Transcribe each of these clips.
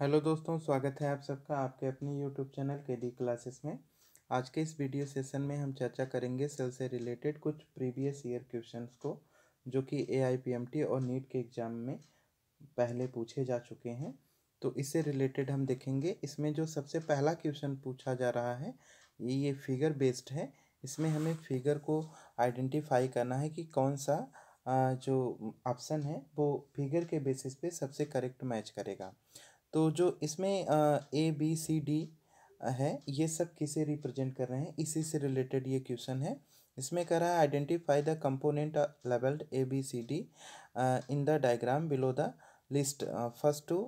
Hello दोस्तों, स्वागत है आप सबका आपके अपने यूट्यूब चैनल के डी क्लासेस में। आज के इस वीडियो सेशन में हम चर्चा करेंगे सेल से रिलेटेड कुछ प्रीवियस ईयर क्वेश्चंस को, जो कि A I P M T और नीट के एग्ज़ाम में पहले पूछे जा चुके हैं। तो इससे रिलेटेड हम देखेंगे, इसमें जो सबसे पहला क्वेश्चन पूछा जा रहा है, ये ये फिगर बेस्ड है। इसमें हमें फिगर को आइडेंटिफाई करना है कि कौन सा जो ऑप्शन है, वो फिगर के बेसिस पे सबसे करेक्ट मैच करेगा। तो जो इसमें ए बी सी डी है, ये सब किसे रिप्रेजेंट कर रहे हैं? इसी से रिलेटेड ये क्वेश्चन है। इसमें कह रहा है identify the component labelled A B C D in the diagram below the list first to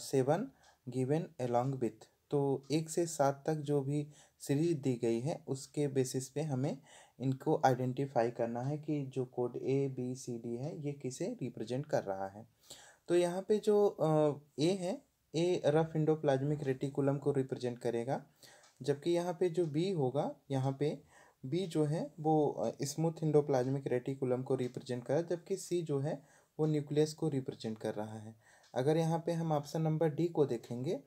seven given along with तो एक से सात तक जो भी सीरीज़ दी गई है, उसके बेसिस पे हमें इनको आइडेंटिफाई करना है कि जो code A B C D है, ये किसे रिप्रेजेंट कर रहा है। तो यहाँ पे जो ए है ए रफ इंडोप्लाज्मिक रेटिकुलम को रिप्रेजेंट करेगा जबकि यहाँ पे जो बी होगा यहाँ पे बी जो है वो स्मूथ इंडोप्लाज्मिक रेटिकुलम को रिप्रेजेंट कर जबकि सी जो है वो न्यूक्लियस को रिप्रेजेंट कर रहा है। अगर यहाँ पे हम ऑप्शन नंबर डी को देखेंगे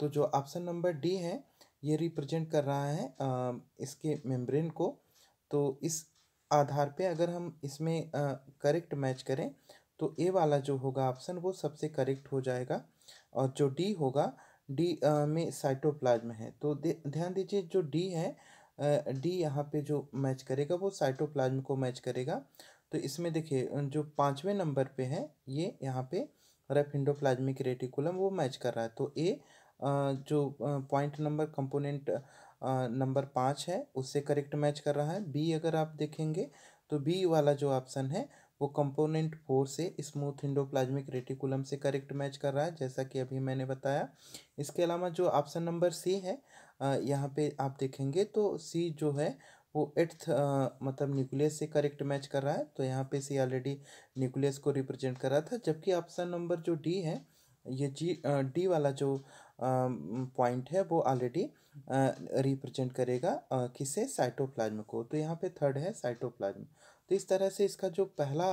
तो जो ऑप्शन नंबर डी है ये रिप्रेजेंट कर रहा है आ, इसके मेम्ब्रेन को। तो इस आधार पे अगर हम इसमें करेक्ट मैच करें तो ए वाला जो होगा ऑप्शन वो सबसे करेक्ट हो जाएगा। और जो डी होगा डी में साइटोप्लाज्म है। तो ध्यान दीजिए जो डी है डी यहाँ पे जो मैच करेगा, वो साइटोप्लाज्म को मैच करेगा। तो इसमें देखिए जो पाँचवें नंबर पे है, ये यहाँ पे रेफ इंडोप्लाज्मिक रेटिकुलम वो मैच कर रहा है। तो ए जो पॉइंट नंबर कंपोनेंट नंबर पाँच है, उससे करेक्ट मैच कर रहा है। बी अगर आप देखेंगे तो बी वाला जो ऑप्शन है वो कंपोनेंट फोर से स्मूथ इंडोप्लाज्मिक रेटिकुलम से करेक्ट मैच कर रहा है, जैसा कि अभी मैंने बताया। इसके अलावा जो ऑप्शन नंबर सी है यहाँ पे आप देखेंगे तो सी जो है, वो एट्थ मतलब न्यूक्लियस से करेक्ट मैच कर रहा है। तो यहाँ पे सी ऑलरेडी न्यूक्लियस को रिप्रेजेंट कर रहा था, जबकि ऑप्शन नंबर जो डी है, ये जी डी वाला जो पॉइंट है, वो ऑलरेडी रिप्रेजेंट करेगा किसे? साइटोप्लाज्म को। तो यहाँ पे थर्ड है साइटोप्लाज्म इस तरह से इसका जो पहला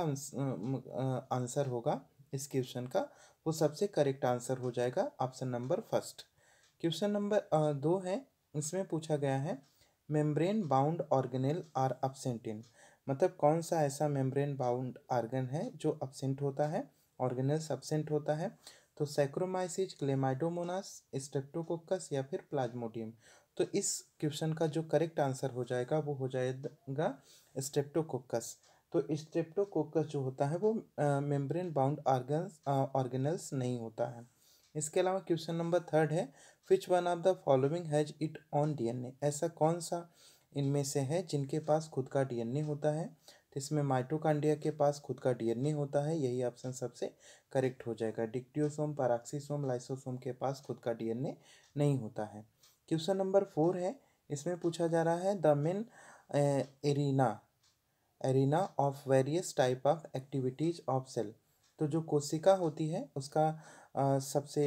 आंसर होगा इस क्वेश्चन का, वो सबसे करेक्ट आंसर हो जाएगा option number first question number दो है, इसमें पूछा गया है membrane bound organelle are absent in मतलब कौन सा ऐसा मेम्ब्रेन बाउंड ऑर्गन है जो अपसेंट होता है ऑर्गेनल्स अपसेंट होता है? तो सैक्रोमाइसिस क्लेमाइडोमोनास स्टेप्टोकोकस या फिर प्लाज्मोडियम तो इस क्वेश्चन का जो करेक्ट आंसर हो जाएगा, वो हो जाएगा स्ट्रेप्टोकोकस। तो स्ट्रेप्टोकोकस जो होता है, वो मेम्ब्रेन बाउंड ऑर्गन्स ऑर्गेनल्स नहीं होता है। इसके अलावा क्वेश्चन नंबर थर्ड है which one of the following has it own DNA ऐसा कौन सा इनमें से है जिनके पास खुद का डीएनए होता है? तो इसमें माइटोकांड्रिया के पास खुद का डीएनए होता है, यही ऑप्शन सबसे करेक्ट हो जाएगा। डिक्टियोसोम, पैराक्सीसोम, लाइसोसोम के पास खुद का डीएनए नहीं होता है। क्वेश्चन नंबर फोर है। इसमें पूछा जा रहा है the main arena arena of various type of activities of cell तो जो कोशिका होती है उसका आ, सबसे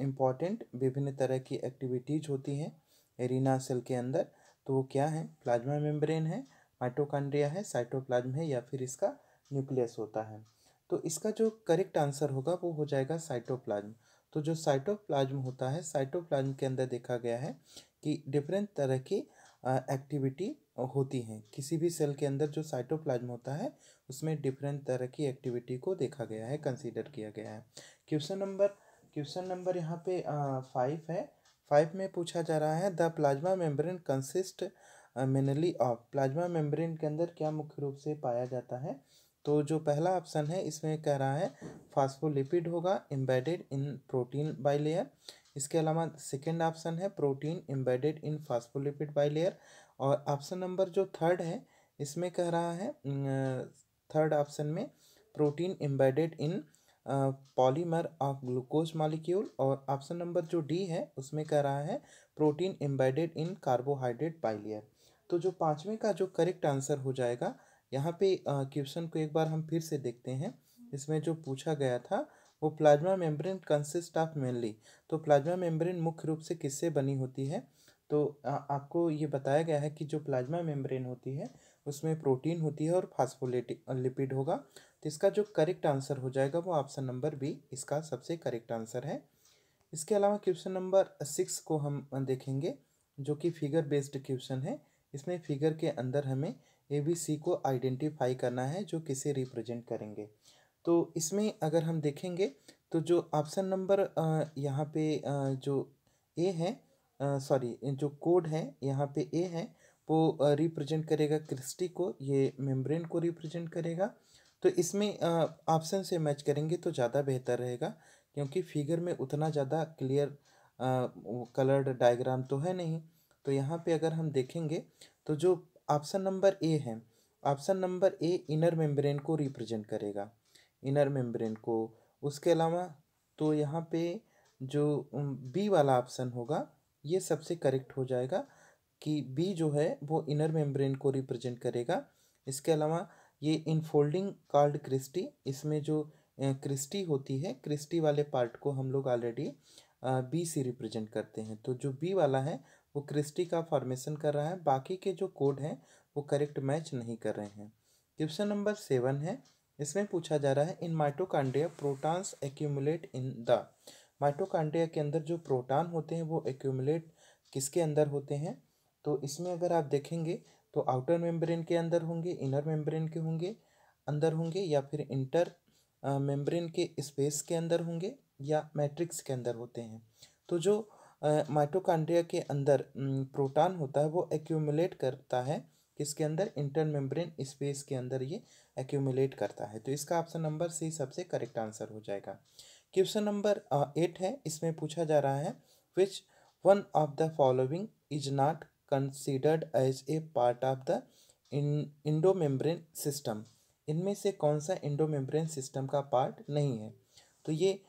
इंपॉर्टेंट विभिन्न तरह की एक्टिविटीज़ होती हैं एरिना सेल के अंदर। तो वो क्या है? प्लाज्मा मेम्ब्रेन है माइटोकांड्रिया है साइटोप्लाज्म है या फिर इसका न्यूक्लियस होता है। तो इसका जो करेक्ट आंसर होगा वो हो जाएगा साइटोप्लाज्म तो जो साइटोप्लाज्म होता है साइटोप्लाज्म के अंदर देखा गया है कि डिफरेंट तरह की एक्टिविटी होती हैं। किसी भी सेल के अंदर जो साइटोप्लाज्म होता है, उसमें डिफरेंट तरह की एक्टिविटी को देखा गया है कंसीडर किया गया है। क्वेश्चन नंबर क्वेश्चन नंबर यहाँ पे फाइव है। फाइव में पूछा जा रहा है the plasma membrane consist mainly of plasma membrane के अंदर क्या मुख्य रूप से पाया जाता है? तो जो पहला ऑप्शन है, इसमें कह रहा है फास्फोलिपिड होगा embedded in protein bilayer इसके अलावा सेकेंड ऑप्शन है protein embedded in phospholipid bilayer और ऑप्शन नंबर जो थर्ड है, इसमें कह रहा है थर्ड ऑप्शन में protein embedded in polymer of glucose molecule और ऑप्शन नंबर जो डी है, उसमें कह रहा है protein embedded in carbohydrate bilayer तो जो पाँचवें का जो करेक्ट आंसर हो जाएगा यहाँ पे क्वेश्चन को एक बार हम फिर से देखते हैं। इसमें जो पूछा गया था, वो plasma membrane consist of mainly तो प्लाज्मा मेम्ब्रेन मुख्य रूप से किससे बनी होती है? तो आपको ये बताया गया है कि जो प्लाज्मा मेम्ब्रेन होती है, उसमें प्रोटीन होती है और फास्फोलेटिक लिपिड होगा। तो इसका जो करेक्ट आंसर हो जाएगा, वो ऑप्शन नंबर बी इसका सबसे करेक्ट आंसर है। इसके अलावा क्वेश्चन नंबर सिक्स को हम देखेंगे, जो कि फिगर बेस्ड क्वेश्चन है। इसमें फिगर के अंदर हमें ए, बी, सी को आइडेंटिफाई करना है जो किसे रिप्रेजेंट करेंगे। तो इसमें अगर हम देखेंगे तो जो ऑप्शन नंबर यहाँ पे जो ए है सॉरी जो कोड है, यहाँ पे ए है, वो रिप्रेजेंट करेगा क्रिस्टी को, ये मेम्ब्रेन को रिप्रेजेंट करेगा। तो इसमें ऑप्शन से मैच करेंगे तो ज़्यादा बेहतर रहेगा, क्योंकि फिगर में उतना ज़्यादा क्लियर कलर्ड डायग्राम तो है नहीं। तो यहाँ पे अगर हम देखेंगे तो जो ऑप्शन नंबर ए है। Option number A inner membrane को रिप्रेजेंट करेगा। इनर मेम्ब्रेन को। उसके अलावा तो यहाँ पे जो बी वाला ऑप्शन होगा, ये सबसे करेक्ट हो जाएगा कि बी जो है, वो इनर मेम्ब्रेन को रिप्रेजेंट करेगा। इसके अलावा ये इनफोल्डिंग कार्ड क्रिस्टी, इसमें जो क्रिस्टी होती है, क्रिस्टी वाले पार्ट को हम लोग ऑलरेडी बी से रिप्रेजेंट करते हैं। तो जो बी वाला है वो क्रिस्टी का फॉर्मेशन कर रहा है, बाकी के जो कोड हैं, वो करेक्ट मैच नहीं कर रहे हैं। क्वेश्चन नंबर सेवन है, इसमें पूछा जा रहा है, in mitochondria protons accumulate in the, mitochondria के अंदर जो प्रोटॉन होते हैं, वो एक्यूमुलेट किसके अंदर होते हैं? तो इसमें अगर आप देखेंगे तो आउटर मेम्ब्रेन के अंदर होंगे, इनर मेम्ब्रेन के होंगे, अंदर होंगे, या फिर इंटर मेम्ब्रेन के स्पेस के अंदर होंगे, या मैट्रिक्स के अंदर होते हैं। तो जो माइटोकांड्रिया के अंदर प्रोटॉन होता है, वो एक्यूमुलेट करता है। किसके अंदर? इंटर मेम्ब्रेन स्पेस के अंदर ये एक्यूमुलेट करता है। तो इसका ऑप्शन नंबर सी सबसे करेक्ट आंसर हो जाएगा। क्वेश्चन नंबर एट है। इसमें पूछा जा रहा है which one of the following is not considered as a part of the endomembrane system इनमें से कौन सा इंडो मेम्ब्रेन सिस्टम का पार्ट नहीं है? तो ये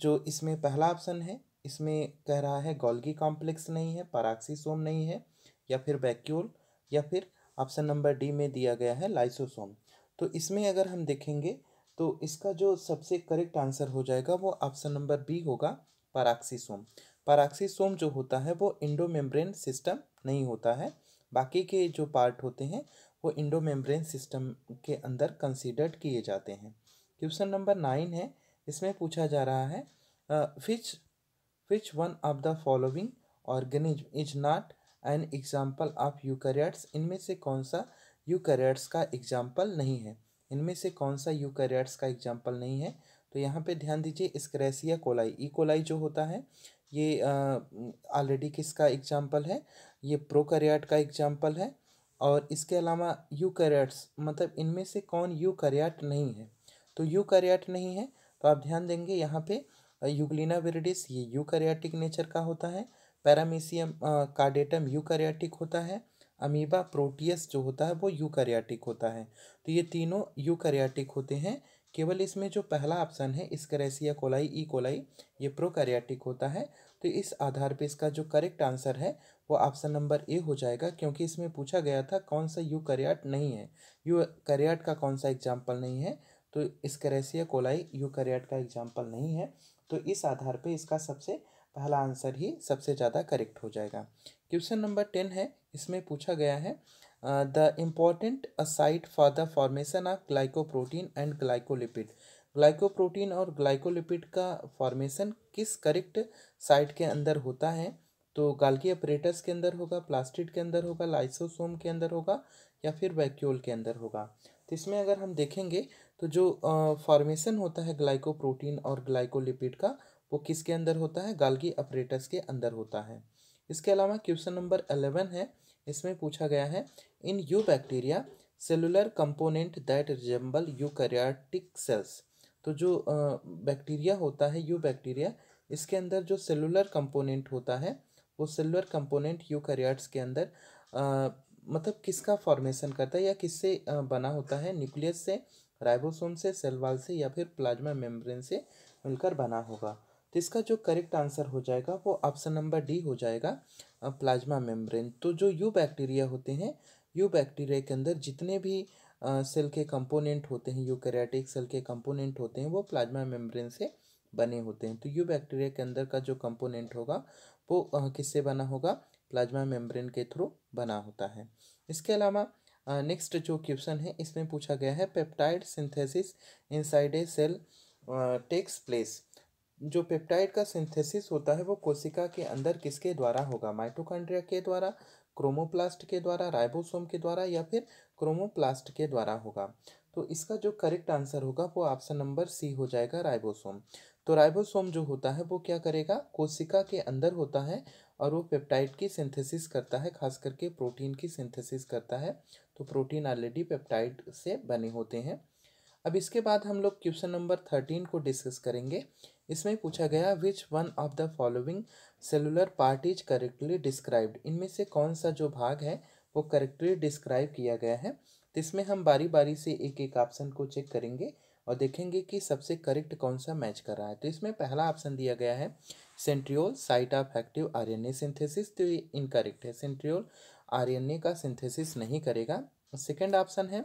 जो इसमें पहला ऑप्शन है इसमें कह रहा है गोल्गी कॉम्प्लेक्स नहीं है पराक्सीसोम नहीं है, या फिर वैक्यूल, या फिर ऑप्शन नंबर डी में दिया गया है लाइसोसोम। तो इसमें अगर हम देखेंगे तो इसका जो सबसे करेक्ट आंसर हो जाएगा वो ऑप्शन नंबर बी होगा पराक्सीसोम पराक्सीसोम जो होता है वो इंडोमेम्ब्रेन सिस्टम नहीं होता है। बाकी के जो पार्ट होते हैं, वो इंडोमेम्ब्रेन सिस्टम के अंदर कंसिडर्ड किए जाते हैं। क्वेश्चन नंबर नाइन है, इसमें पूछा जा रहा है which which one of the following organism is not an example of eukaryotes इनमें से कौन सा यूकैरियोट्स का एग्ज़ाम्पल नहीं है? इनमें से कौन सा यूकैरियोट्स का एग्ज़ाम्पल नहीं है? तो यहाँ पे ध्यान दीजिए स्क्रेसिया कोलाई ई कोलाई जो होता है, ये ऑलरेडी किसका एग्ज़ाम्पल है? ये प्रोकैरियोट का एग्ज़ाम्पल है। और इसके अलावा यूकैरियोट्स मतलब इनमें से कौन यूकैरियोट नहीं है? तो यूकैरियोट नहीं है। तो आप ध्यान देंगे यहाँ पे यूग्लिना विरिडिस ये यूकैरियोटिक नेचर का होता है। पैरामीसियम कार्डेटम यूकैरियोटिक होता है। अमीबा प्रोटियस जो होता है, वो यूकैरियोटिक होता है। तो ये तीनों यूकैरियोटिक होते हैं। केवल इसमें जो पहला ऑप्शन है स्क्रेसिया कोलाई, ई कोलाई, ये प्रोकैरियोटिक होता है। तो इस आधार पे इसका जो करेक्ट आंसर है, वो ऑप्शन नंबर ए हो जाएगा, क्योंकि इसमें पूछा गया था कौन सा यू करियाट नहीं है। यू का कौन सा एग्ज़ाम्पल नहीं है? तो स्क्रेसिया कोलाई यू करियाट का एग्ज़ाम्पल नहीं है। तो इस आधार पे इसका सबसे पहला आंसर ही सबसे ज़्यादा करेक्ट हो जाएगा। क्वेश्चन नंबर टेन है, इसमें पूछा गया है the important site for the formation of glycoprotein and glycolipid. Glycoprotein और ग्लाइकोलिपिड का फॉर्मेशन किस करेक्ट साइट के अंदर होता है? तो गाल्गी अपरेटस के अंदर होगा, प्लास्टिड के अंदर होगा, लाइसोसोम के अंदर होगा या फिर वैक्यूल के अंदर होगा। तो इसमें अगर हम देखेंगे तो जो फॉर्मेशन होता है ग्लाइकोप्रोटीन और ग्लाइकोलिपिड का, वो किसके अंदर होता है? गाल्गी अपरेटस के अंदर होता है। इसके अलावा क्वेश्चन नंबर अलेवन है। इसमें पूछा गया है, in eubacteria cellular component that resemble eukaryotic cells तो जो बैक्टीरिया होता है यू बैक्टीरिया इसके अंदर जो सेलुलर कंपोनेंट होता है, वो सेलुलर कंपोनेंट यूकैरियोट्स के अंदर मतलब किसका फॉर्मेशन करता है या किससे बना होता है? न्यूक्लियस से राइबोसोम से सेलवाल से या फिर प्लाज्मा मेम्ब्रेन से मिलकर बना होगा। तो इसका जो करेक्ट आंसर हो जाएगा वो ऑप्शन नंबर डी हो जाएगा प्लाज्मा मेम्ब्रेन तो जो यू बैक्टीरिया होते हैं यू बैक्टीरिया के अंदर जितने भी सेल के कंपोनेंट होते हैं यूकैरियोटिक सेल के कंपोनेंट होते हैं, वो प्लाज्मा मेम्ब्रेन से बने होते हैं। तो यू बैक्टीरिया के अंदर का जो कंपोनेंट होगा, वो किससे बना होगा? प्लाज्मा मेम्ब्रेन के थ्रू बना होता है। इसके अलावा नेक्स्ट जो क्वेश्चन है, इसमें पूछा गया है peptide synthesis inside a cell takes place जो पेप्टाइड का सिंथेसिस होता है, वो कोशिका के अंदर किसके द्वारा होगा? माइटोकॉन्ड्रिया के द्वारा क्रोमोप्लास्ट के द्वारा राइबोसोम के द्वारा या फिर क्रोमोप्लास्ट के द्वारा होगा? तो इसका जो करेक्ट आंसर होगा, वो ऑप्शन नंबर सी हो जाएगा राइबोसोम तो राइबोसोम जो होता है, वो क्या करेगा? कोशिका के अंदर होता है और वो पेप्टाइड की सिंथेसिस करता है, खास करके प्रोटीन की सिंथेसिस करता है तो प्रोटीन ऑलरेडी पेप्टाइड से बने होते हैं। अब इसके बाद हम लोग क्वेश्चन नंबर थर्टीन को डिस्कस करेंगे। इसमें पूछा गया which one of the following cellular part is correctly described इनमें से कौन सा जो भाग है, वो करेक्टली डिस्क्राइब किया गया है? तो इसमें हम बारी बारी से एक एक ऑप्शन को चेक करेंगे और देखेंगे कि सबसे करेक्ट कौन सा मैच कर रहा है। तो इसमें पहला ऑप्शन दिया गया है centriole site of active RNA synthesis तो ये इनकरेक्ट है। सेंट्रियोल आरएनए का सिंथेसिस नहीं करेगा। सेकेंड ऑप्शन है,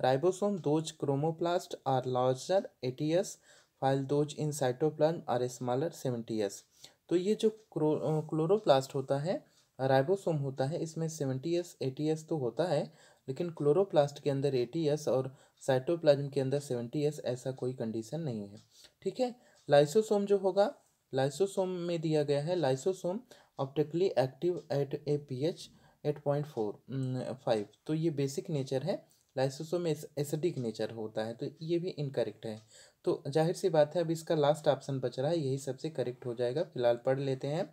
ribosome those chromoplast are larger eighty S while those in cytoplasm are smaller seventy S तो ये जो क्लोरोप्लास्ट होता है, राइबोसोम होता है, इसमें सेवेंटी एस एटी एस तो होता है, लेकिन क्लोरोप्लास्ट के अंदर एटी एस और साइटोप्लाज्म के अंदर सेवेंटी एस ऐसा कोई कंडीशन नहीं है। ठीक है? लाइसोसोम जो होगा लाइसोसोम में दिया गया है lysosome optically active at a P H eight point four five तो ये बेसिक नेचर है। लाइसोसोम एसिडिक नेचर होता है तो ये भी इनकरेक्ट है। तो ज़ाहिर सी बात है, अब इसका लास्ट ऑप्शन बच रहा है, यही सबसे करेक्ट हो जाएगा। फ़िलहाल पढ़ लेते हैं।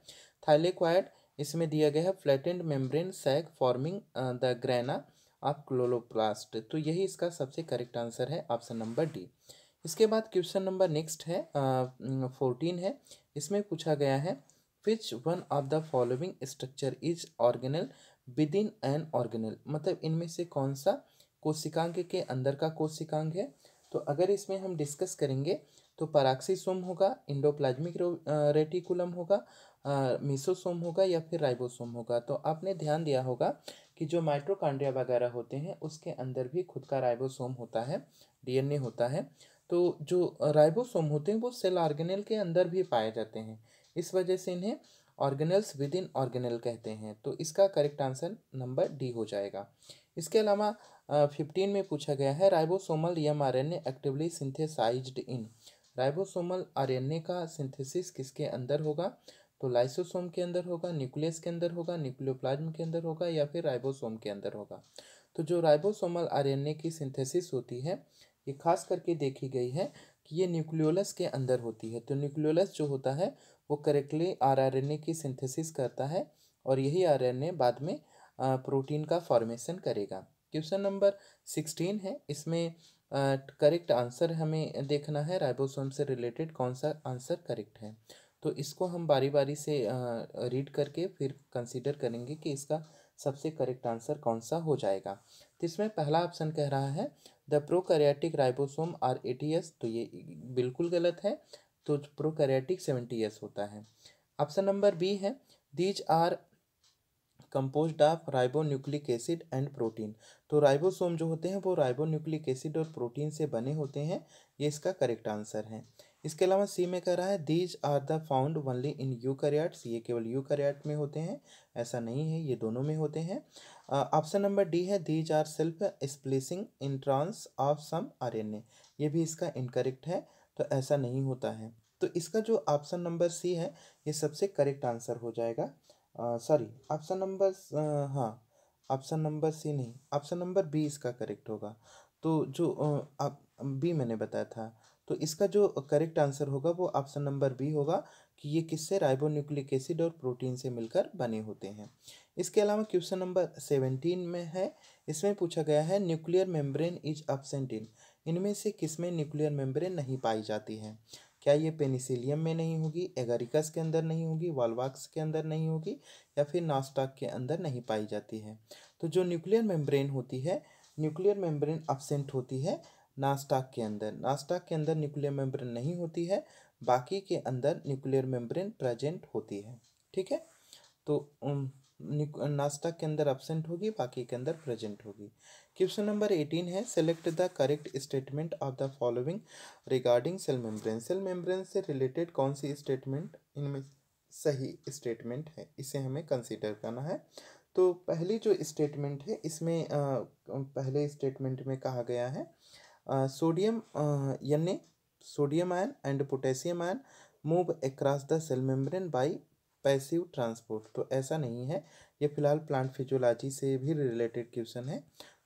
थाइलेक्वाइड इसमें दिया गया है flattened membrane sac forming the grana of chloroplast तो यही इसका सबसे करेक्ट आंसर है ऑप्शन नंबर डी इसके बाद क्वेश्चन नंबर नेक्स्ट है फोर्टीन है। इसमें पूछा गया है which one of the following structure is organelle within an organelle मतलब इनमें से कौन सा कोशिकांग के अंदर का कोशिकांग है? तो अगर इसमें हम डिस्कस करेंगे तो पराक्सीसोम होगा, इंडोप्लाज्मिक रेटिकुलम होगा मीसोसोम होगा या फिर राइबोसोम होगा। तो आपने ध्यान दिया होगा कि जो माइट्रोकांड्रिया वगैरह होते हैं, उसके अंदर भी खुद का राइबोसोम होता है, डीएनए होता है। तो जो राइबोसोम होते हैं, वो सेल ऑर्गेनल के अंदर भी पाए जाते हैं। इस वजह से इन्हें ऑर्गेनल्स विद इन ऑर्गेनल कहते हैं। तो इसका करेक्ट आंसर नंबर डी हो जाएगा। इसके अलावा फिफ्टीन में पूछा गया है, ribosomal M R N actively synthesised in ribosomal R N A का सिंथेसिस किसके अंदर होगा? तो लाइसोसोम के अंदर होगा न्यूक्लियस के अंदर होगा न्यूक्लियोप्लाज्म के अंदर होगा या फिर राइबोसोम के अंदर होगा। तो जो राइबोसोमल आर एन ए की सिंथेसिस होती है ये खास करके देखी गई है कि ये न्यूक्लियोलस के अंदर होती है। तो न्यूक्लियोलस जो होता है, वो correctly R R N A की सिंथेसिस करता है और यही आर एन ए बाद में प्रोटीन का फॉर्मेशन करेगा। क्वेश्चन नंबर सिक्सटीन है। इसमें करेक्ट आंसर हमें देखना है, राइबोसोम से रिलेटेड कौन सा आंसर करेक्ट है। तो इसको हम बारी बारी से रीड करके फिर कंसिडर करेंगे कि इसका सबसे करेक्ट आंसर कौन सा हो जाएगा। इसमें पहला ऑप्शन कह रहा है the prokaryotic ribosome are eighty S तो ये बिल्कुल गलत है तो प्रोकैरियोटिक सेवेंटी एस होता है। ऑप्शन नंबर बी है these are compose of ribonucleic acid and protein तो राइबोसोम जो होते हैं, वो राइबोन्यूक्लिक एसिड और प्रोटीन से बने होते हैं, ये इसका करेक्ट आंसर है। इसके अलावा सी में कह रहा है these are the found only in eukaryotes ये केवल यू करियाट में होते हैं, ऐसा नहीं है, ये दोनों में होते हैं। ऑप्शन नंबर डी है these are self splicing in trans of some R N ये भी इसका इनकरेक्ट है तो ऐसा नहीं होता है। तो इसका जो ऑप्शन नंबर सी है, ये सबसे करेक्ट आंसर हो जाएगा। सॉरी ऑप्शन नंबर हाँ ऑप्शन नंबर सी नहीं ऑप्शन नंबर बी इसका करेक्ट होगा। तो जो आप बी मैंने बताया था तो इसका जो करेक्ट आंसर होगा वो ऑप्शन नंबर बी होगा कि ये किससे राइबोन्यूक्लिक एसिड और प्रोटीन से मिलकर बने होते हैं। इसके अलावा क्वेश्चन नंबर सेवेंटीन में है। इसमें पूछा गया है nuclear membrane is absent in इनमें से किसमें न्यूक्लियर मेम्ब्रेन नहीं पाई जाती है? क्या ये पेनिसिलियम में नहीं होगी एगारिकस के अंदर नहीं होगी वालवाक्स के अंदर नहीं होगी, या फिर नास्टाक के अंदर नहीं पाई जाती है? तो जो न्यूक्लियर मेम्ब्रेन होती है न्यूक्लियर मेम्ब्रेन अपसेंट होती है नास्टाक के अंदर। नास्टाक के अंदर न्यूक्लियर मेम्ब्रेन नहीं होती है बाकी के अंदर न्यूक्लियर मेम्ब्रेन प्रेजेंट होती है। ठीक है? तो नास्टाक के अंदर अपसेंट होगी बाकी के अंदर प्रेजेंट होगी। क्वेश्चन नंबर एटीन है select the correct statement of the following regarding cell membrane cell membrane से रिलेटेड कौन सी स्टेटमेंट इनमें सही स्टेटमेंट है इसे हमें कंसिडर करना है। तो पहली जो स्टेटमेंट है इसमें आ, पहले स्टेटमेंट में कहा गया है सोडियम यानी sodium ion and potassium ion move across the cell membrane by passive transport तो ऐसा नहीं है। ये फ़िलहाल प्लांट फिजियोलॉजी से भी रिलेटेड क्वेश्चन है।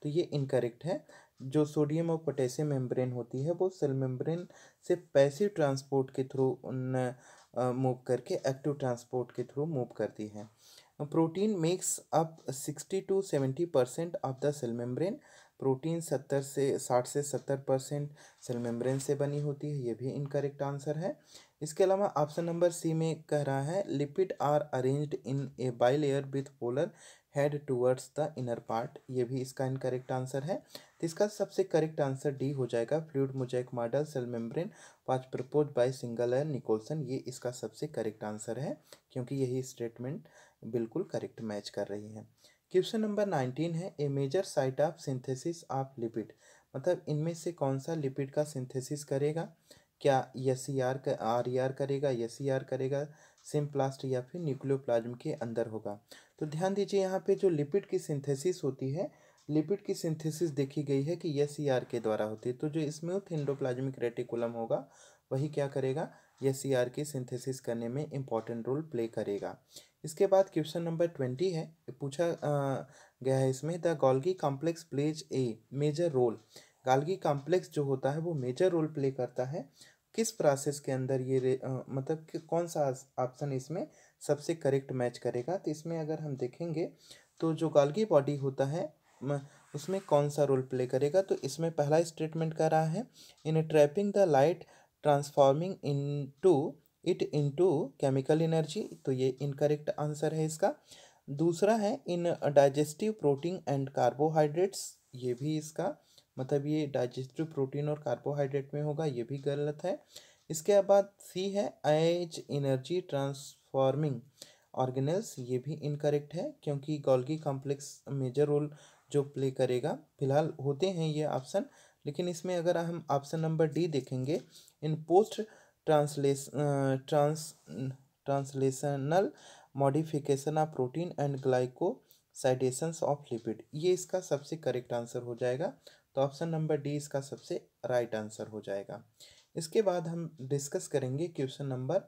तो ये इनकरेक्ट है। जो सोडियम और पोटेशियम मेम्ब्रेन होती है, वो सेल मेम्ब्रेन से पैसिव ट्रांसपोर्ट के थ्रू मूव करके एक्टिव ट्रांसपोर्ट के थ्रू मूव करती है। Protein makes up sixty to seventy percent of the cell membrane protein सत्तर से साठ से सत्तर परसेंट सेल मेम्ब्रेन से बनी होती है, ये भी इनकरेक्ट आंसर है। इसके अलावा ऑप्शन नंबर सी में कह रहा है, lipid are arranged in a bilayer with polar head towards the inner part, ये भी इसका इनकरेक्ट आंसर है। तो इसका सबसे करेक्ट आंसर डी हो जाएगा fluid mosaic model cell membrane was propose by Singer Nicolson, ये इसका सबसे करेक्ट आंसर है, क्योंकि यही स्टेटमेंट बिल्कुल करेक्ट मैच कर रही है। क्वेश्चन नंबर नाइनटीन है, a major site of synthesis of lipid. मतलब इनमें से कौन सा लिपिड का सिंथेसिस करेगा? क्या S C R R E R करेगा एस सी आर करेगा, सिम्प्लास्ट या फिर न्यूक्लियोप्लाज्म के अंदर होगा? तो ध्यान दीजिए यहाँ पे जो लिपिड की सिंथेसिस होती है, लिपिड की सिंथेसिस देखी गई है कि एस सी आर के द्वारा होती है। तो जो स्मूथ इंडोप्लाज्मिक रेटिकुलम होगा, वही क्या करेगा? एस सी आर की सिंथेसिस करने में इंपॉर्टेंट रोल प्ले करेगा। इसके बाद क्वेश्चन नंबर ट्वेंटी है। पूछा गया है इसमें the Golgi complex plays a major role. Golgi complex जो होता है वो मेजर रोल प्ले करता है। किस प्रोसेस के अंदर ये आ, मतलब कि कौन सा ऑप्शन इसमें सबसे करेक्ट मैच करेगा? तो इसमें अगर हम देखेंगे तो जो गाल्गी बॉडी होता है उसमें कौन सा रोल प्ले करेगा? तो इसमें पहला स्टेटमेंट कर रहा है in trapping the light transforming in to it into chemical energy तो ये इनकरेक्ट आंसर है इसका। दूसरा है in digestive protein and carbohydrates ये भी इसका मतलब ये डाइजेस्टिव प्रोटीन और कार्बोहाइड्रेट में होगा, ये भी गलत है। इसके बाद सी है एज एनर्जी ट्रांसफॉर्मिंग ऑर्गेनल्स ये भी इनकरेक्ट है, क्योंकि गोल्गी कॉम्प्लेक्स मेजर रोल जो प्ले करेगा। फ़िलहाल होते हैं ये ऑप्शन लेकिन इसमें अगर हम ऑप्शन नंबर डी देखेंगे in post ट्रांसलेस trans, translational modification of protein and glycosidations of lipid. ये इसका सबसे करेक्ट आंसर हो जाएगा। तो ऑप्शन नंबर डी इसका सबसे राइट right आंसर हो जाएगा। इसके बाद हम डिस्कस करेंगे क्वेश्चन नंबर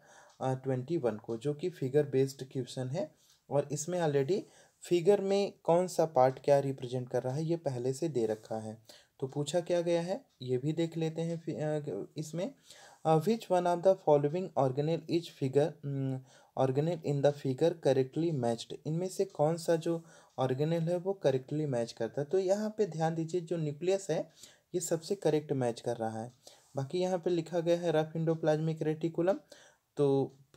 ट्वेंटी वन को, जो कि फिगर बेस्ड क्वेश्चन है। और इसमें ऑलरेडी फिगर में कौन सा पार्ट क्या रिप्रेजेंट कर रहा है, ये पहले से दे रखा है। तो पूछा क्या गया है, ये भी देख लेते हैं इसमें। Which one of the following organelle is figure organelle in the figure correctly matched इनमें से कौन सा जो ऑर्गेनल है, वो करेक्टली मैच करता है? तो यहाँ पे ध्यान दीजिए, जो न्यूक्लियस है, ये सबसे करेक्ट मैच कर रहा है। बाकी यहाँ पे लिखा गया है रफ इंडोप्लाज्मिक रेटिकुलम तो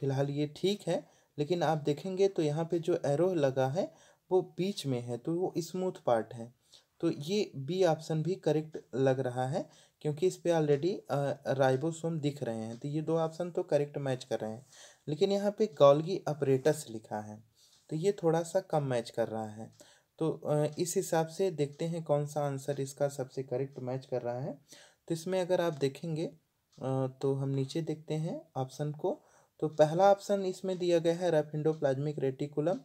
फ़िलहाल ये ठीक है। लेकिन आप देखेंगे तो यहाँ पे जो एरो लगा है, वो बीच में है तो वो स्मूथ पार्ट है। तो ये बी ऑप्शन भी करेक्ट लग रहा है। क्योंकि इस पर ऑलरेडी राइबोसोम दिख रहे हैं तो ये दो ऑप्शन तो करेक्ट मैच कर रहे हैं। लेकिन यहाँ पे गॉल्गी अपरेटस लिखा है तो ये थोड़ा सा कम मैच कर रहा है। तो इस हिसाब से देखते हैं कौन सा आंसर इसका सबसे करेक्ट मैच कर रहा है। तो इसमें अगर आप देखेंगे तो हम नीचे देखते हैं ऑप्शन को। तो पहला ऑप्शन इसमें दिया गया है रेफिंडोप्लाज्मिक रेटिकुलम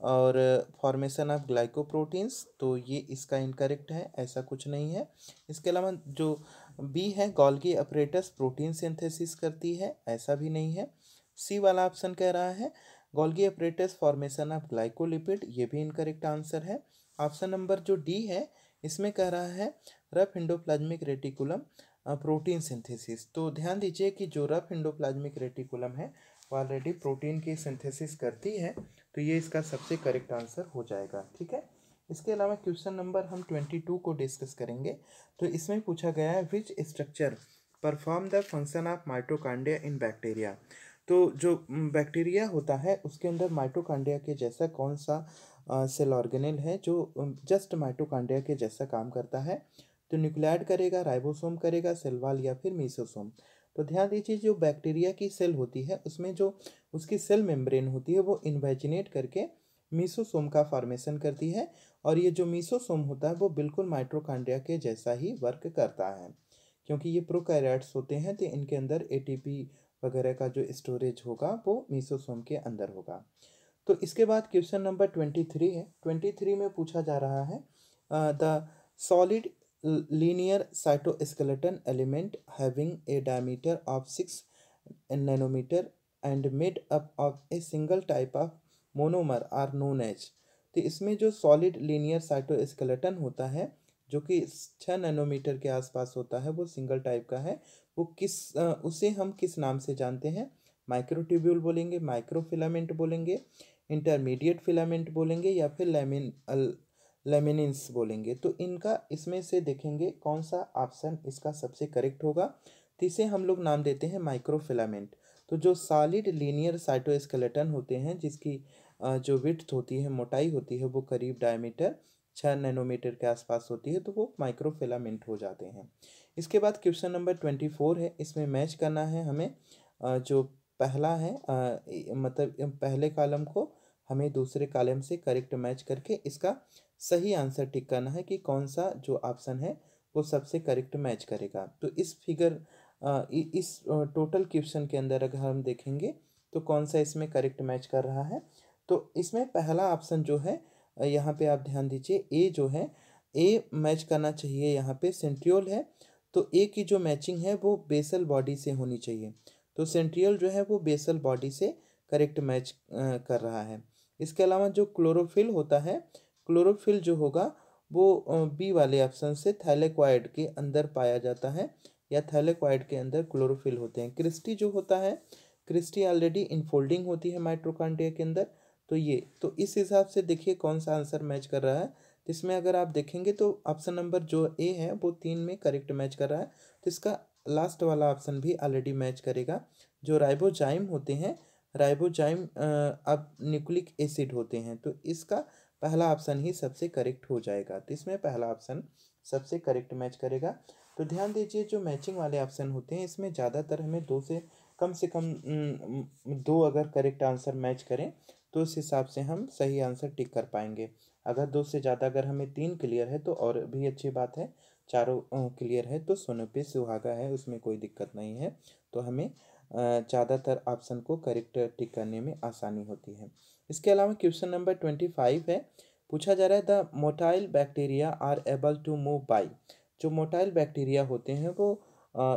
और फॉर्मेशन ऑफ़ ग्लाइकोप्रोटीन्स तो ये इसका इनकरेक्ट है, ऐसा कुछ नहीं है। इसके अलावा जो बी है गॉल्गी अपरेटस प्रोटीन सिंथेसिस करती है, ऐसा भी नहीं है। सी वाला ऑप्शन कह रहा है Golgi apparatus formation of glycolipid ये भी इनकरेक्ट आंसर है। ऑप्शन नंबर जो डी है, इसमें कह रहा है, rough endoplasmic reticulum protein synthesis तो ध्यान दीजिए कि जो रफ इंडोप्लाज्मिक रेटिकुलम है, वो ऑलरेडी प्रोटीन की सिंथेसिस करती है। तो ये इसका सबसे करेक्ट आंसर हो जाएगा, ठीक है? इसके अलावा क्वेश्चन नंबर हम ट्वेंटी टू को डिस्कस करेंगे। तो इसमें पूछा गया है which structure perform the function of mitochondria in bacteria तो जो बैक्टीरिया होता है, उसके अंदर माइटोकांडिया के जैसा कौन सा सेल ऑर्गेनल है, जो जस्ट माइटोकांडिया के जैसा काम करता है। तो न्यूक्लियाड करेगा राइबोसोम करेगा सेलवाल या फिर मीसोसोम तो ध्यान दीजिए जो बैक्टीरिया की सेल होती है, उसमें जो उसकी सेल मेम्ब्रेन होती है, वो इन्वेजिनेट करके मीसोसोम का फॉर्मेशन करती है और ये जो मीसोसोम होता है, वो बिल्कुल माइट्रोकांडिया के जैसा ही वर्क करता है। क्योंकि ये प्रोकैरियोट्स होते हैं तो इनके अंदर एटीपी वगैरह का जो स्टोरेज होगा, वो मीसोसोम के अंदर होगा। तो इसके बाद क्वेश्चन नंबर ट्वेंटी थ्री है। ट्वेंटी थ्री में पूछा जा रहा है the solid linear cytoskeleton element having a diameter of six nanometer and made up of a single type of monomer are known as. तो इसमें जो सॉलिड लीनियर साइटोस्केलेटन होता है, जो कि छः नैनोमीटर के आसपास होता है, वो सिंगल टाइप का है, वो किस उसे हम किस नाम से जानते हैं? माइक्रोट्यूब्यूल बोलेंगे माइक्रोफिलामेंट बोलेंगे इंटरमीडिएट फिलामेंट बोलेंगे या फिर लेमिन लेमिनिन्स बोलेंगे। तो इनका इसमें से देखेंगे कौन सा ऑप्शन इसका सबसे करेक्ट होगा। तो इसे हम लोग नाम देते हैं माइक्रोफिलामेंट। तो जो सॉलिड लीनियर साइटोस्केलेटन होते हैं, जिसकी जो विथ होती है, मोटाई होती है, वो करीब डायमीटर छः नैनोमीटर के आसपास होती है तो वो माइक्रोफिलामेंट हो जाते हैं। इसके बाद क्वेश्चन नंबर ट्वेंटी फोर है। इसमें मैच करना है हमें जो पहला है मतलब पहले कॉलम को हमें दूसरे कॉलम से करेक्ट मैच करके इसका सही आंसर टिक करना है कि कौन सा जो ऑप्शन है, वो सबसे करेक्ट मैच करेगा। तो इस फिगर इस टोटल क्वेश्चन के अंदर अगर हम देखेंगे तो कौन सा इसमें करेक्ट मैच कर रहा है? तो इसमें पहला ऑप्शन जो है यहाँ पे आप ध्यान दीजिए ए जो है ए मैच करना चाहिए यहाँ पे सेंट्रियोल है। तो ए की जो मैचिंग है, वो बेसल बॉडी से होनी चाहिए। तो सेंट्रियल जो है, वो बेसल बॉडी से करेक्ट मैच कर रहा है। इसके अलावा जो क्लोरोफिल होता है क्लोरोफिल जो होगा, वो बी वाले ऑप्शन से थैलेक्वाइड के अंदर पाया जाता है, या थैलेक्वाइड के अंदर क्लोरोफिल होते हैं। क्रिस्टी जो होता है, क्रिस्टी ऑलरेडी इनफोल्डिंग होती है माइट्रोकांडिया के अंदर। तो ये तो इस हिसाब से देखिए कौन सा आंसर मैच कर रहा है। इसमें अगर आप देखेंगे तो ऑप्शन नंबर जो ए है, वो तीन में करेक्ट मैच कर रहा है। तो इसका लास्ट वाला ऑप्शन भी ऑलरेडी मैच करेगा। जो राइबोजाइम होते हैं राइबोजाइम अब न्यूक्लिक एसिड होते हैं। तो इसका पहला ऑप्शन ही सबसे करेक्ट हो जाएगा। तो इसमें पहला ऑप्शन सबसे करेक्ट मैच करेगा। तो ध्यान दीजिए, जो मैचिंग वाले ऑप्शन होते हैं, इसमें ज़्यादातर हमें दो से कम से कम दो अगर करेक्ट आंसर मैच करें तो उस हिसाब से हम सही आंसर टिक कर पाएँगे। अगर दो से ज़्यादा अगर हमें तीन क्लियर है तो और भी अच्छी बात है, चारों क्लियर है तो सोने पे सुहागा है, उसमें कोई दिक्कत नहीं है। तो हमें ज़्यादातर ऑप्शन को करेक्ट टिक करने में आसानी होती है। इसके अलावा क्वेश्चन नंबर ट्वेंटी फाइव है, पूछा जा रहा है, the motile bacteria are able to move by जो मोटाइल बैक्टीरिया होते हैं, वो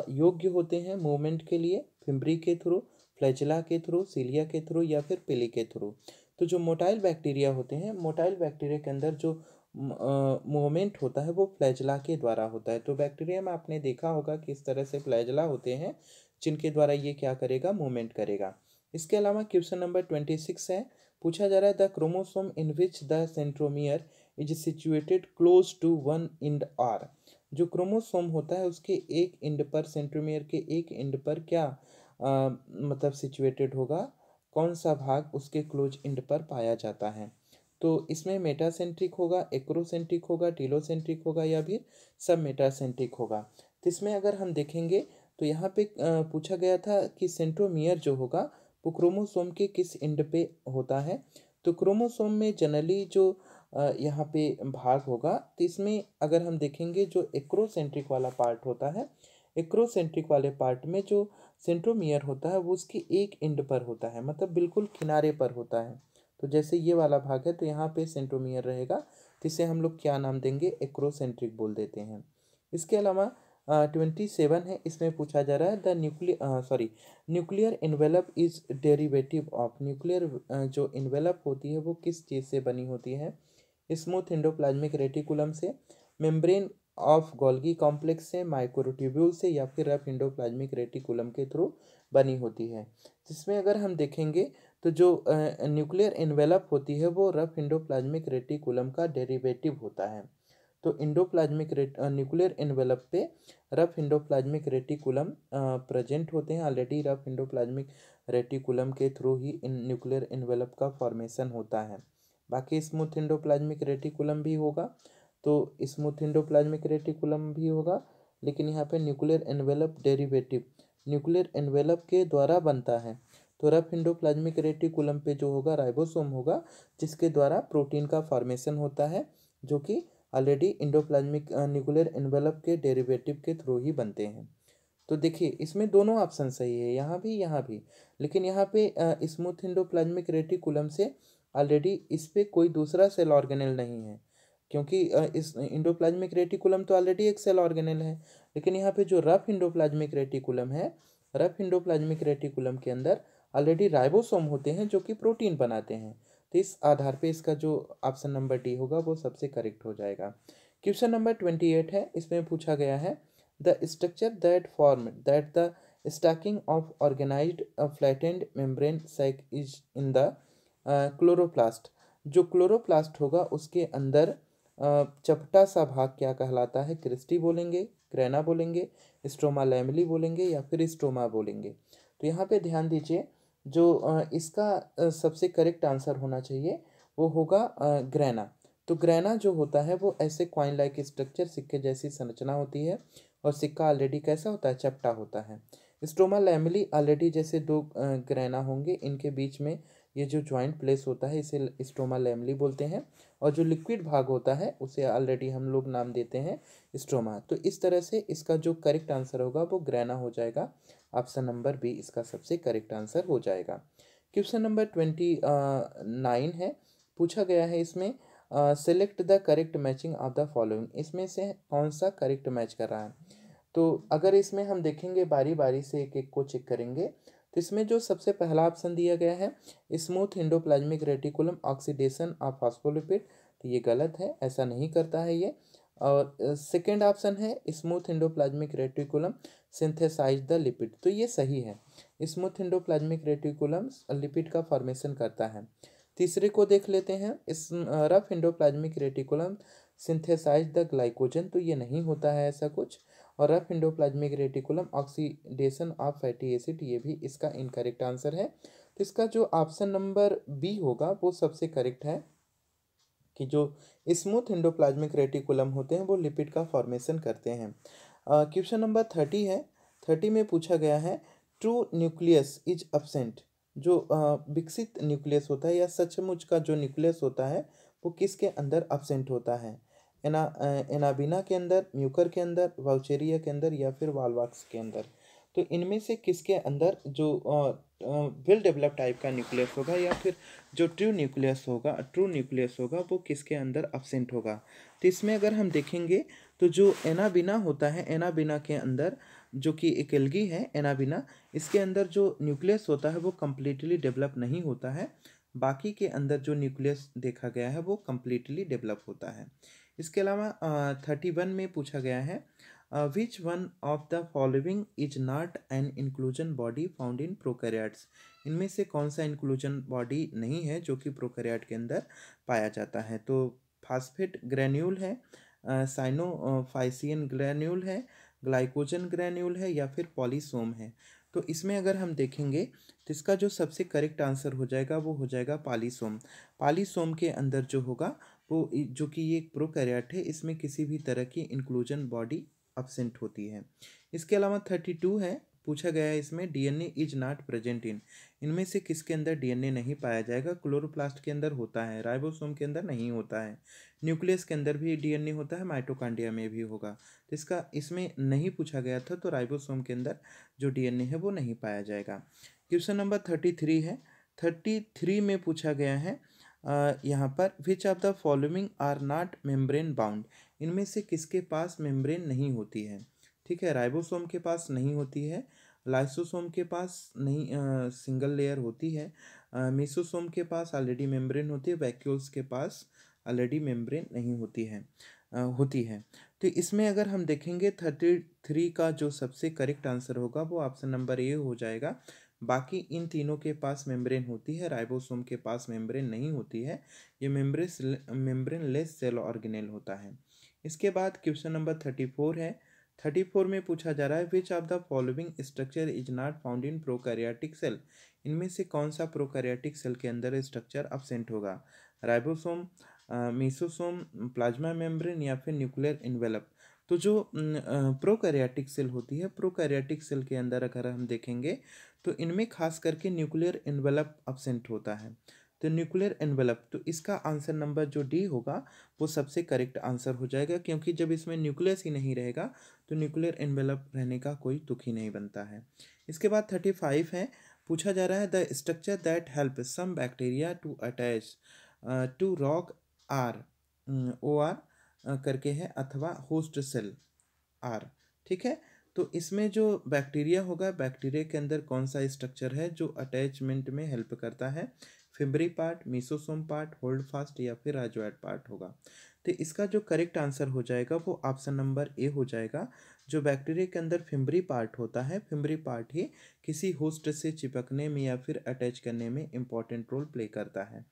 योग्य होते हैं मूवमेंट के लिए, फिम्बरी के थ्रू, फ्लैचला के थ्रू, सीलिया के थ्रू या फिर पिली के थ्रू। तो जो मोटाइल बैक्टीरिया होते हैं, मोटाइल बैक्टीरिया के अंदर जो मूवमेंट होता है, वो फ्लैजला के द्वारा होता है। तो बैक्टीरिया में आपने देखा होगा कि इस तरह से फ्लैजला होते हैं, जिनके द्वारा ये क्या करेगा, मूवमेंट करेगा। इसके अलावा क्वेश्चन नंबर ट्वेंटी सिक्स है पूछा जा रहा है the chromosome in which the centromere is situated close to one end are. जो क्रोमोसोम होता है उसके एक इंड पर सेंट्रोमियर के एक इंड पर क्या आ, मतलब सिचुएटेड होगा? कौन सा भाग उसके क्लोज इंड पर पाया जाता है? तो इसमें मेटासेंट्रिक होगा एक्रोसेंट्रिक होगा टीलोसेंट्रिक होगा या फिर सब मेटासेंट्रिक होगा। तो इसमें अगर हम देखेंगे तो यहाँ पे पूछा गया था कि सेंट्रोमियर जो होगा वो क्रोमोसोम के किस इंड पे होता है? तो क्रोमोसोम में जनरली जो यहाँ पे भाग होगा तो इसमें अगर हम देखेंगे जो एक्रोसेंट्रिक वाला पार्ट होता है एक्रोसेंट्रिक वाले पार्ट में जो सेंट्रोमियर होता है, वो उसकी एक इंड पर होता है मतलब बिल्कुल किनारे पर होता है। तो जैसे ये वाला भाग है तो यहाँ पे सेंट्रोमियर रहेगा तो इसे हम लोग क्या नाम देंगे? एक्रोसेंट्रिक बोल देते हैं। इसके अलावा ट्वेंटी सेवन है, इसमें पूछा जा रहा है, the nuclear sorry nuclear envelope is derivative of nuclear जो इन्वेलप होती है वो किस चीज़ से बनी होती है? स्मूथ इंडोप्लाज्मिक रेटिकुलम से, मेम्ब्रेन ऑफ़ गोल्गी कॉम्प्लेक्स से, माइक्रोट्यूब्यूल से, या फिर रफ इंडोप्लाज्मिक रेटिकुलम के थ्रू बनी होती है। जिसमें अगर हम देखेंगे तो जो न्यूक्लियर इन्वेलप होती है वो रफ इंडोप्लाज्मिक रेटिकुलम का डेरिवेटिव होता है। तो इंडोप्लाज्मिक रेट न्यूक्लियर इन्वेलप पे रफ इंडोप्लाज्मिक रेटिकुलम प्रेजेंट होते हैं। ऑलरेडी रफ इंडोप्लाज्मिक रेटिकुलम के थ्रू ही इन न्यूक्लियर इन्वेलप का फॉर्मेशन होता है। बाकी स्मूथ इंडोप्लाज्मिक रेटिकुलम भी होगा तो स्मूथ इंडोप्लाज्मिक रेटिकुलम भी होगा। लेकिन यहाँ पे nuclear envelope derivative nuclear envelope के द्वारा बनता है। तो रफ इंडोप्लाज्मिक रेटिकुलम पे जो होगा राइबोसोम होगा, जिसके द्वारा प्रोटीन का फॉर्मेशन होता है, जो कि ऑलरेडी इंडोप्लाज्मिक न्यूक्लियर एनवेलप के डेरिवेटिव के थ्रू ही बनते हैं। तो देखिए, इसमें दोनों ऑप्शन सही है, यहाँ भी यहाँ भी। लेकिन यहाँ पे स्मूथ इंडोप्लाज्मिक रेटिकुलम से ऑलरेडी इस पर कोई दूसरा सेल ऑर्गेनल नहीं है। क्योंकि इस इंडोप्लाज्मिक रेटिकुलम तो ऑलरेडी एक सेल ऑर्गेनल है। लेकिन यहाँ पे जो रफ इंडोप्लाज्मिक रेटिकुलम है रफ इंडोप्लाज्मिक रेटिकुलम के अंदर ऑलरेडी राइबोसोम होते हैं जो कि प्रोटीन बनाते हैं। तो इस आधार पे इसका जो ऑप्शन नंबर डी होगा, वो सबसे करेक्ट हो जाएगा। क्वेश्चन नंबर ट्वेंटी एट है, इसमें पूछा गया है the structure that form that the stacking of organised flattened membrane sac is in the chloroplast जो क्लोरोप्लास्ट होगा, उसके अंदर चपटा सा भाग क्या कहलाता है? क्रिस्टी बोलेंगे क्रेना बोलेंगे स्ट्रोमा लैमली बोलेंगे या फिर स्ट्रोमा बोलेंगे। तो यहाँ पे ध्यान दीजिए जो इसका सबसे करेक्ट आंसर होना चाहिए, वो होगा ग्रैना तो ग्रैना जो होता है, वो ऐसे क्वाइन लाइक स्ट्रक्चर सिक्के जैसी संरचना होती है और सिक्का ऑलरेडी कैसा होता है? चपटा होता है. स्टोमा लैमली ऑलरेडी जैसे दो ग्रैना होंगे, इनके बीच में ये जो ज्वाइंट प्लेस होता है, इसे स्टोमा लैमली बोलते हैं और जो लिक्विड भाग होता है, उसे ऑलरेडी हम लोग नाम देते हैं स्ट्रोमा तो इस तरह से इसका जो करेक्ट आंसर होगा, वो ग्रैना हो जाएगा. ऑप्शन नंबर बी इसका सबसे करेक्ट आंसर हो जाएगा। क्वेश्चन नंबर ट्वेंटी नाइन है। पूछा गया है इसमें select the correct matching of the following इसमें से कौन सा करेक्ट मैच कर रहा है? तो अगर इसमें हम देखेंगे बारी बारी से एक एक को चेक करेंगे तो इसमें जो सबसे पहला ऑप्शन दिया गया है smooth endoplasmic reticulum oxidation of phospholipid तो ये गलत है, ऐसा नहीं करता है ये। और सेकेंड ऑप्शन है smooth endoplasmic reticulum synthesise the lipid तो ये सही है। स्मूथ इंडोप्लाज्मिक रेटिकुलम लिपिड का फॉर्मेशन करता है। तीसरे को देख लेते हैं। इस rough endoplasmic reticulum synthesise the glycogen तो ये नहीं होता है ऐसा कुछ। और rough endoplasmic reticulum oxidation of fatty acid ये भी इसका इनकरेक्ट आंसर है। तो इसका जो ऑप्शन नंबर बी होगा, वो सबसे करेक्ट है। कि जो स्मूथ इंडोप्लाज्मिक रेटिकुलम होते हैं, वो लिपिड का फॉर्मेशन करते हैं। क्वेश्चन नंबर थर्टी है। थर्टी में पूछा गया है ट्रू न्यूक्लियस इज़ अपसेंट जो विकसित न्यूक्लियस होता है या सचमुच का जो न्यूक्लियस होता है, वो किसके अंदर अपसेंट होता है? एना एनाबिना के अंदर, म्यूकर के अंदर, वाउचेरिया के अंदर या फिर वालवाक्स के अंदर? तो इनमें से किसके अंदर जो वेल डेवलप टाइप का न्यूक्लियस होगा या फिर जो ट्रू न्यूक्लियस होगा ट्रू न्यूक्लियस होगा, वो किसके अंदर अपसेंट होगा। तो इसमें अगर हम देखेंगे तो जो एनाबिना होता है एनाबिना के अंदर जो कि एक एल्गी है एनाबिना इसके अंदर जो न्यूक्लियस होता है वो कम्प्लीटली डेवलप नहीं होता है। बाकी के अंदर जो न्यूक्लियस देखा गया है, वो कम्प्लीटली डेवलप होता है। इसके अलावा थर्टी वन में पूछा गया है which one of the following is not an inclusion body found in prokaryotes इनमें से कौन सा इंक्लूजन बॉडी नहीं है जो कि प्रोकैरियोट के अंदर पाया जाता है? तो फास्फेट ग्रैन्यूल है साइनोफाइसियन ग्रैन्यूल है ग्लाइकोजन ग्रैन्यूल है या फिर पॉलीसोम है? तो इसमें अगर हम देखेंगे तो इसका जो सबसे करेक्ट आंसर हो जाएगा, वो हो जाएगा पालीसोम पालीसोम के अंदर जो होगा, वो जो कि ये एक प्रोकैरियोट है, इसमें किसी भी तरह की इंक्लूजन बॉडी अपसेंट होती है। इसके अलावा थर्टी टू है, पूछा गया है इसमें DNA is not present in इनमें से किसके अंदर डीएनए नहीं पाया जाएगा? क्लोरोप्लास्ट के अंदर होता है राइबोसोम के अंदर नहीं होता है। न्यूक्लियस के अंदर भी डीएनए होता है माइटोकांडिया में भी होगा। तो इसका, इसमें नहीं पूछा गया था तो राइबोसोम के अंदर जो डीएनए है वो नहीं पाया जाएगा। क्वेश्चन नंबर थर्टी थ्री है। थर्टी थ्री में पूछा गया है यहाँ पर which of the following are not membrane bound इनमें से किसके पास मेम्ब्रेन नहीं होती है? ठीक है राइबोसोम के पास नहीं होती है लाइसोसोम के पास नहीं आ, सिंगल लेयर होती है मीसोसोम के पास ऑलरेडी मेम्ब्रेन होती है वैक्यूल्स के पास ऑलरेडी मेम्ब्रेन नहीं होती है आ, होती है। तो इसमें अगर हम देखेंगे थर्टी थ्री का जो सबसे करेक्ट आंसर होगा वो ऑप्शन नंबर ए हो जाएगा। बाकी इन तीनों के पास मेम्ब्रेन होती है राइबोसोम के पास मेम्ब्रेन नहीं होती है ये मेम्ब्रेस मेम्ब्रेन लेस सेल ऑर्गेनेल होता है। इसके बाद क्वेश्चन नंबर थर्टी फोर है। थर्टी फोर में पूछा जा रहा है which of the following structure is not found in prokaryotic cell इनमें से कौन सा प्रोकैरियोटिक सेल के अंदर स्ट्रक्चर अपसेंट होगा? राइबोसोम मीसोसोम, प्लाज्मा मेम्ब्रेन या फिर न्यूक्लियर इन्वेलप तो जो प्रोकैरियोटिक सेल होती है प्रोकैरियोटिक सेल के अंदर अगर हम देखेंगे तो इनमें खास करके न्यूक्लियर इन्वेलप अपसेंट होता है। तो न्यूक्लियर एनवेलप तो इसका आंसर नंबर जो डी होगा, वो सबसे करेक्ट आंसर हो जाएगा, क्योंकि जब इसमें न्यूक्लियस ही नहीं रहेगा तो न्यूक्लियर एनवेलप रहने का कोई दुख ही नहीं बनता है। इसके बाद थर्टी फाइव है, पूछा जा रहा है the structure that help some bacteria to attach to rock R O R करके है, अथवा होस्ट सेल आर ठीक है? तो इसमें जो बैक्टीरिया होगा बैक्टीरिया के अंदर कौन सा स्ट्रक्चर है, जो अटैचमेंट में हेल्प करता है fimbriae part mesosome part holdfast या फिर राजोएड पार्ट होगा। तो इसका जो करेक्ट आंसर हो जाएगा, वो ऑप्शन नंबर ए हो जाएगा, जो बैक्टीरिया के अंदर फिम्बरी पार्ट होता है। फिम्बरी पार्ट ही किसी होस्ट से चिपकने में या फिर अटैच करने में इंपॉर्टेंट रोल प्ले करता है।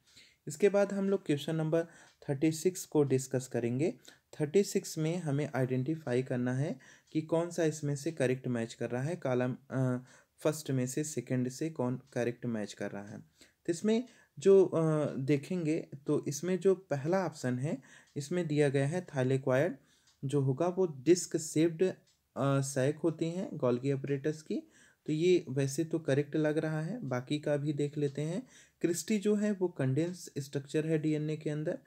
इसके बाद हम लोग क्वेश्चन नंबर थर्टी सिक्स को डिस्कस करेंगे। थर्टी सिक्स में हमें आइडेंटिफाई करना है कि कौन सा इसमें से करेक्ट मैच कर रहा है। कॉलम फ़र्स्ट में से सेकंड से कौन करेक्ट मैच कर रहा है। तो इसमें जो देखेंगे तो इसमें जो पहला ऑप्शन है, इसमें दिया गया है थाइलेक्वायड जो होगा वो डिस्क सेव्ड सैक होती हैं गोल्गी ऑपरेटर्स की। तो ये वैसे तो करेक्ट लग रहा है, बाकी का भी देख लेते हैं। क्रिस्टी जो है वो कंडेंस स्ट्रक्चर है डीएनए के अंदर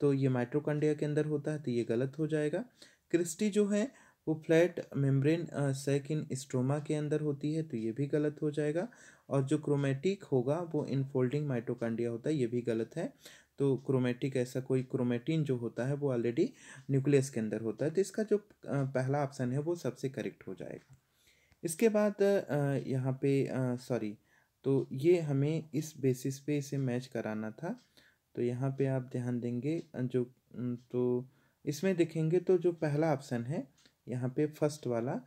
तो ये माइट्रोकंडिया के अंदर होता है तो ये गलत हो जाएगा। क्रिस्टी जो है वो flat membrane sac in stroma के अंदर होती है तो ये भी गलत हो जाएगा। और जो क्रोमेटिक होगा, वो इनफोल्डिंग माइट्रोकांडिया होता है, ये भी गलत है। तो क्रोमेटिक ऐसा कोई क्रोमेटिन जो होता है, वो ऑलरेडी न्यूक्लियस के अंदर होता है तो इसका जो पहला ऑप्शन है, वो सबसे करेक्ट हो जाएगा। इसके बाद यहाँ पे सॉरी तो ये हमें इस बेसिस पे इसे मैच कराना था। तो यहाँ पे आप ध्यान देंगे जो तो इसमें देखेंगे तो जो पहला ऑप्शन है यहाँ पे फ़र्स्ट वाला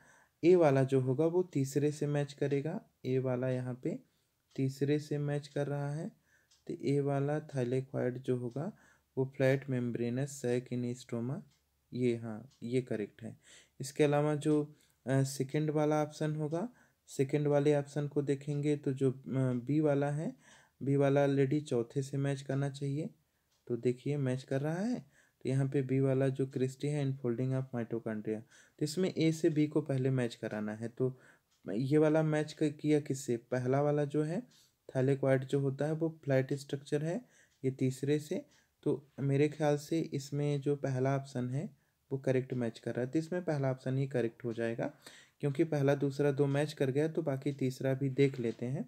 ए वाला जो होगा वो तीसरे से मैच करेगा। ए वाला यहाँ पे तीसरे से मैच कर रहा है। तो ए वाला थाइलेक्वाइड जो होगा, वो flat membranous sac in stoma ये हाँ ये करेक्ट है। इसके अलावा जो सेकंड वाला ऑप्शन होगा सेकंड वाले ऑप्शन को देखेंगे तो जो बी वाला है बी वाला ऑलरेडी चौथे से मैच करना चाहिए। तो देखिए मैच कर रहा है। तो यहाँ पे बी वाला जो क्रिस्टी है इन फोल्डिंग ऑफ़ माइटोकॉन्ड्रिया तो इसमें ए से बी को पहले मैच कराना है। तो ये वाला मैच किया किससे? पहला वाला जो है थैलेक्वाइड जो होता है, वो फ्लैट स्ट्रक्चर है, ये तीसरे से। तो मेरे ख्याल से इसमें जो पहला ऑप्शन है, वो करेक्ट मैच कर रहा है। तो इसमें पहला ऑप्शन ही करेक्ट हो जाएगा, क्योंकि पहला दूसरा दो मैच कर गया तो बाकी तीसरा भी देख लेते हैं।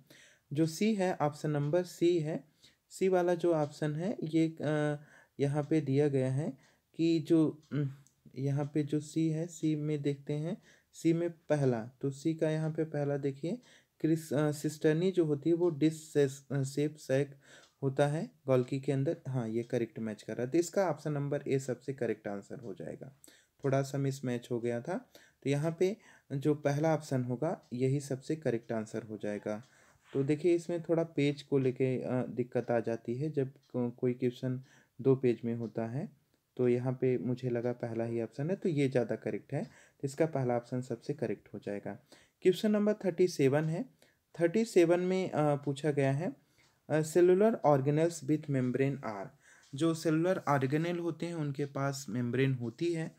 जो सी है ऑप्शन नंबर सी है सी वाला जो ऑप्शन है, ये यहाँ पे दिया गया है कि जो यहाँ पे जो सी है, सी में देखते हैं, सी में पहला तो सी का यहाँ पे पहला देखिए, क्रिस सिस्टर्नी जो होती है वो डिस सेप सैक होता है, गोल्की के अंदर। हाँ ये करेक्ट मैच कर रहा है। तो इसका ऑप्शन नंबर ए सबसे करेक्ट आंसर हो जाएगा। थोड़ा सा मिस मैच हो गया था। तो यहाँ पे जो पहला ऑप्शन होगा, यही सबसे करेक्ट आंसर हो जाएगा। तो देखिए, इसमें थोड़ा पेज को लेके दिक्कत आ जाती है जब कोई क्वेश्चन दो पेज में होता है। तो यहाँ पे मुझे लगा पहला ही ऑप्शन है तो ये ज़्यादा करेक्ट है तो इसका पहला ऑप्शन सबसे करेक्ट हो जाएगा। क्वेश्चन नंबर थर्टी सेवन है। थर्टी सेवन में पूछा गया है cellular organelles with membrane are जो सेलुलर ऑर्गेनल होते हैं, उनके पास मेम्ब्रेन होती है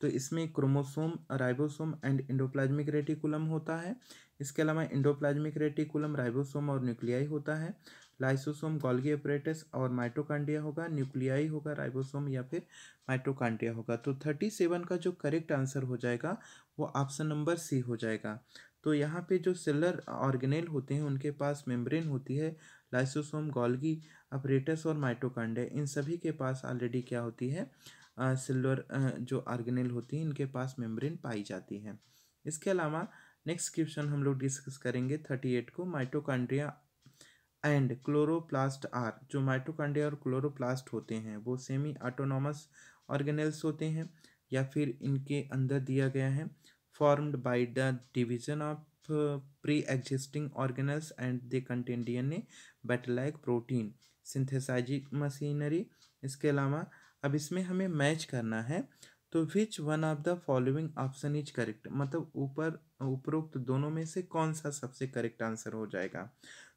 तो इसमें chromosome ribosome and endoplasmic reticulum होता है। इसके अलावा इंडोप्लाज्मिक रेटिकुलम राइबोसोम और न्यूक्लियाई होता है। लाइसोसोम गोल्गी अपरेटस और माइटोकांडिया होगा, न्यूक्लियाई होगा, राइबोसोम या फिर माइटोकांडिया होगा। तो थर्टी सेवन का जो करेक्ट आंसर हो जाएगा, वो ऑप्शन नंबर सी हो जाएगा। तो यहाँ पे जो सेलर ऑर्गेनेल होते हैं, उनके पास मेम्ब्रेन होती है, लाइसोसोम गोल्गी अपरेटस और माइटोकांडिया इन सभी के पास ऑलरेडी क्या होती है? सिल्वर जो ऑर्गेनेल होती है, इनके पास मेम्ब्रेन पाई जाती है। इसके अलावा नेक्स्ट क्वेश्चन हम लोग डिस्कस करेंगे, थर्टी एट को, माइटोकांड्रिया एंड क्लोरोप्लास्ट आर, जो माइटोकांड्रिया और क्लोरोप्लास्ट होते हैं, वो सेमी ऑटोनॉमस ऑर्गेनल्स होते हैं या फिर इनके अंदर दिया गया है formed by the division of pre existing organelles and they contain DNA better like protein synthesising machinery इसके अलावा, अब इसमें हमें मैच करना है तो which one of the following option is correct मतलब ऊपर, उपरोक्त दोनों में से कौन सा सबसे करेक्ट आंसर हो जाएगा?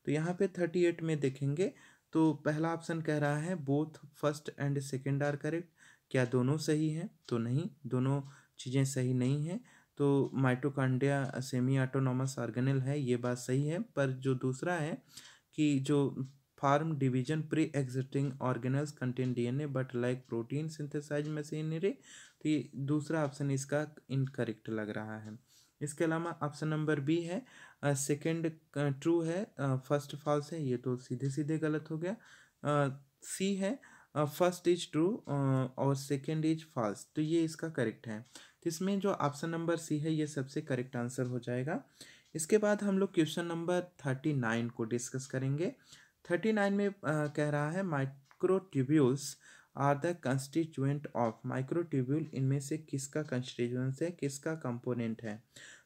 तो यहाँ पे थर्टी एट में देखेंगे तो पहला ऑप्शन कह रहा है both first and second are correct क्या दोनों सही हैं? तो नहीं, दोनों चीज़ें सही नहीं हैं। तो माइटोकांडिया सेमी ऑटोनॉमस ऑर्गेनल है, ये बात सही है। पर जो दूसरा है कि जो form division pre existing organelles contain DNA but like protein synthesise machinery तो ये दूसरा ऑप्शन इसका इनकरेक्ट लग रहा है। इसके अलावा ऑप्शन नंबर बी है सेकंड ट्रू है फ़र्स्ट फॉल्स है, ये तो सीधे सीधे गलत हो गया। सी है फ़र्स्ट इज़ ट्रू और सेकंड इज़ फॉल्स तो ये इसका करेक्ट है। तो इसमें जो ऑप्शन नंबर सी है, ये सबसे करेक्ट आंसर हो जाएगा। इसके बाद हम लोग क्वेश्चन नंबर थर्टी नाइन को डिस्कस करेंगे। थर्टी नाइन में कह रहा है microtubules are the constituent of microtubule, इनमें से किसका कंस्टिट्यूएंस है, किसका कंपोनेंट है?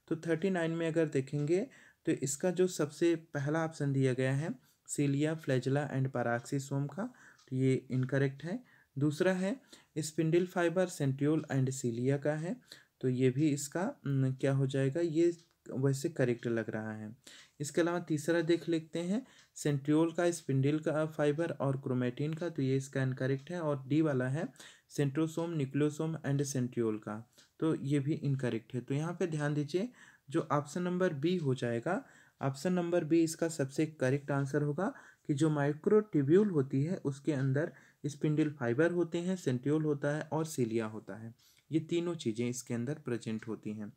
तो थर्टी नाइन में अगर देखेंगे तो इसका जो सबसे पहला ऑप्शन दिया गया है सीलिया फ्लैजला एंड पराक्सीसोम का तो ये इनकरेक्ट है। दूसरा है spindle fibre centriole and cilia का है तो ये भी इसका क्या हो जाएगा, ये वैसे करेक्ट लग रहा है। इसके अलावा तीसरा देख लेते हैं सेंट्रियोल का स्पिंडल का फाइबर और क्रोमेटिन का तो ये इसका इनकरेक्ट है और डी वाला है सेंट्रोसोम निक्लोसोम एंड सेंट्रियोल का तो ये भी इनकरेक्ट है। तो यहाँ पे ध्यान दीजिए, जो ऑप्शन नंबर बी हो जाएगा, ऑप्शन नंबर बी इसका सबसे करेक्ट आंसर होगा कि जो माइक्रोट्यूब्यूल होती है उसके अंदर स्पिंडल फाइबर होते हैं, सेंट्रियोल होता है और सीलिया होता है। ये तीनों चीज़ें इसके अंदर प्रेजेंट होती हैं।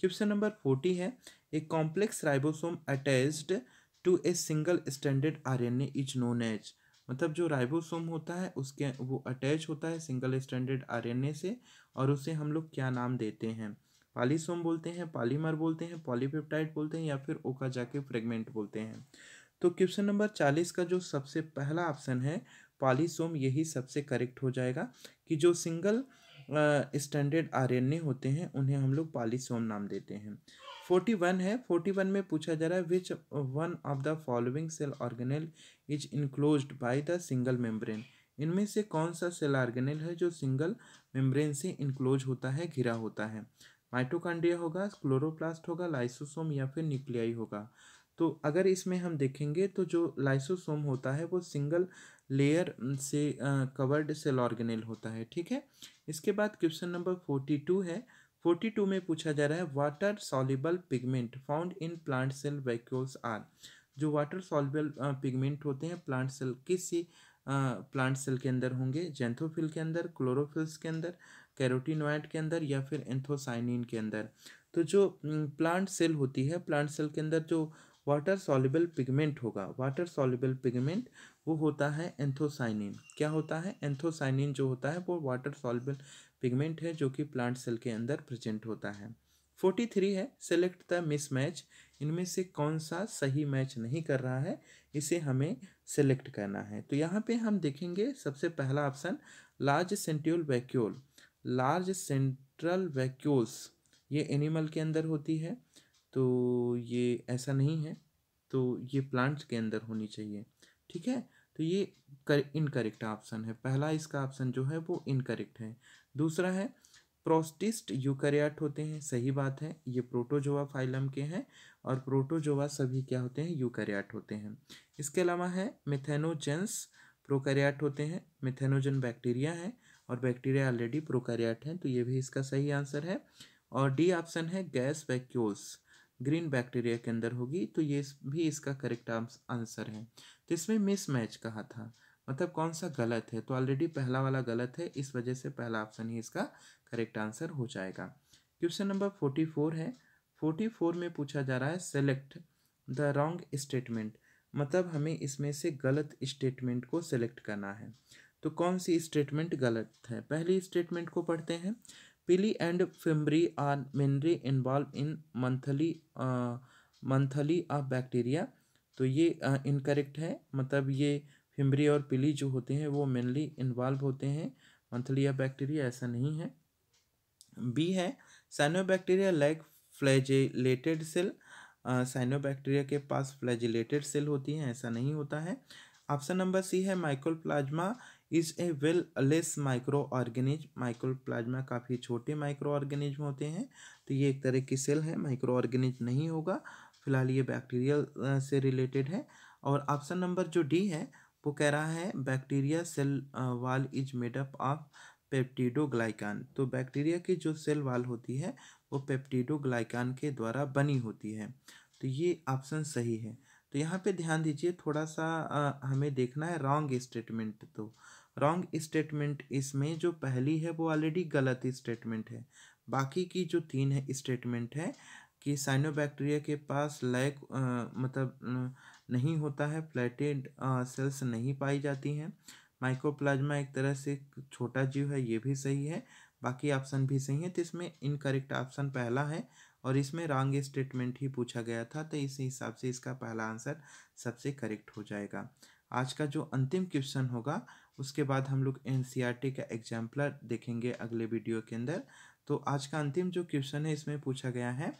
क्वेश्चन नंबर फोर्टी है a complex ribosome attached to a single standard RNA is known as मतलब जो राइबोसोम होता है, उसके, वो अटैच होता है सिंगल स्टैंडर्ड आरएनए से, और उसे हम लोग क्या नाम देते हैं? पालीसोम बोलते हैं, पॉलीमर बोलते हैं, पॉलीपेप्टाइड बोलते हैं, या फिर ओका जाके फ्रेगमेंट बोलते हैं। तो क्वेश्चन नंबर चालीस का जो सबसे पहला ऑप्शन है, पॉलीसोम यही सबसे करेक्ट हो जाएगा कि जो सिंगल स्टैंडर्ड आरएनए होते हैं, उन्हें हम लोग पॉलीसोम नाम देते हैं। फोर्टी वन है। फोर्टी वन में पूछा जा रहा है which one of the following cell organelle is enclose by the single membrane इनमें से कौन सा सेल ऑर्गेनल है जो सिंगल मेम्ब्रेन से इनक्लोज होता है, घिरा होता है? माइटोकांड्रिया होगा क्लोरोप्लास्ट होगा लाइसोसोम या फिर न्यूक्लियाई होगा। तो अगर इसमें हम देखेंगे तो जो लाइसोसोम होता है, वो सिंगल लेयर से कवर्ड सेल ऑर्गेनल होता है, ठीक है? इसके बाद क्वेश्चन नंबर फोर्टी टू है। फोर्टी टू में पूछा जा रहा है water soluble pigment found in plant cell vacuoles are जो वाटर सॉलिबल पिगमेंट होते हैं प्लांट सेल किस प्लांट सेल के अंदर होंगे? जेंथोफिल के अंदर क्लोरोफिल्स के अंदर कैरोटीनोइड के अंदर या फिर एंथोसाइनिन के अंदर। तो जो प्लांट सेल होती है प्लांट सेल के अंदर जो वाटर सॉल्युबल पिगमेंट होगा वाटर सॉल्युबल पिगमेंट वो होता है एंथोसाइनिन क्या होता है? एंथोसाइनिन जो होता है, वो वाटर सॉल्युबल पिगमेंट है जो कि प्लांट सेल के अंदर प्रेजेंट होता है। फोर्टी थ्री है सेलेक्ट द मिस मैच इनमें से कौन सा सही मैच नहीं कर रहा है, इसे हमें सेलेक्ट करना है। तो यहाँ पे हम देखेंगे सबसे पहला option large central vacuole large central vacuoles ये एनिमल के अंदर होती है तो ये ऐसा नहीं है तो ये प्लांट्स के अंदर होनी चाहिए। ठीक है? तो ये कर इनकरेक्ट ऑप्शन है। पहला इसका ऑप्शन जो है वो इनकरेक्ट है। दूसरा है प्रोस्टिस्ट यूकरियाट होते हैं, सही बात है, ये प्रोटोजोआ फाइलम के हैं और प्रोटोजोआ सभी क्या होते हैं यूकरियाट होते हैं। इसके अलावा है मिथेनोजेंस प्रोकैरियाट होते हैं मिथेनोजन बैक्टीरिया है और बैक्टीरिया ऑलरेडी प्रोकैरियाट हैं तो ये भी इसका सही आंसर है। और डी ऑप्शन है गैस वैक्यूल्स ग्रीन बैक्टीरिया के अंदर होगी तो ये भी इसका करेक्ट आंसर है। तो इसमें मिस मैच कहा था? मतलब कौन सा गलत है? तो ऑलरेडी पहला वाला गलत है, इस वजह से पहला ऑप्शन ही इसका करेक्ट आंसर हो जाएगा। क्वेश्चन नंबर फोर्टी फोर है। फोर्टी फोर में पूछा जा रहा है सेलेक्ट द रॉन्ग स्टेटमेंट मतलब हमें इसमें से गलत स्टेटमेंट को सेलेक्ट करना है। तो कौन सी स्टेटमेंट गलत है? पहली स्टेटमेंट को पढ़ते हैं। Pili and fimbriae are mainly involve in monthly monthly of bacteria तो ये इनकरेक्ट है। मतलब ये फिम्बरी और पिली जो होते हैं, वो मेनली इन्वॉल्व होते हैं। मंथली ऑफ़ बैक्टीरिया ऐसा नहीं है। बी है cyanobacteria like flagellated cell cyanobacteria के पास फ्लैजिलेटेड सेल होती हैं, ऐसा नहीं होता है। ऑप्शन नंबर सी है mycoplasma is a wall less microorganism mycoplasma काफ़ी छोटे माइक्रो ऑर्गेनिज्म होते हैं तो ये एक तरह की सेल है माइक्रो ऑर्गेनिज नहीं होगा। फ़िलहाल ये बैक्टीरियल से रिलेटेड है। और ऑप्शन नंबर जो डी है वो कह रहा है bacteria cell wall is made up of peptidoglycan तो बैक्टीरिया की जो सेल वाल होती है वो पेप्टिडोग्लाइकान के द्वारा बनी होती है। तो ये ऑप्शन सही है। तो यहाँ पे ध्यान दीजिए थोड़ा सा आ, हमें देखना है रॉन्ग स्टेटमेंट तो। रॉन्ग स्टेटमेंट इसमें जो पहली है वो ऑलरेडी गलत स्टेटमेंट है। बाकी की जो तीन है स्टेटमेंट है कि साइनोबैक्टीरिया के पास लैक मतलब नहीं होता है प्लेटेड सेल्स नहीं पाई जाती हैं। माइक्रोप्लाज्मा एक तरह से छोटा जीव है, ये भी सही है, बाकी ऑप्शन भी सही है तो इसमें इनकरेक्ट ऑप्शन पहला है और इसमें रॉन्ग स्टेटमेंट ही पूछा गया था तो इस हिसाब से इसका पहला आंसर सबसे करेक्ट हो जाएगा। आज का जो अंतिम क्वेश्चन होगा, उसके बाद हम लोग एन का एग्जाम्पलर देखेंगे अगले वीडियो के अंदर। तो आज का अंतिम जो क्वेश्चन है, इसमें पूछा गया है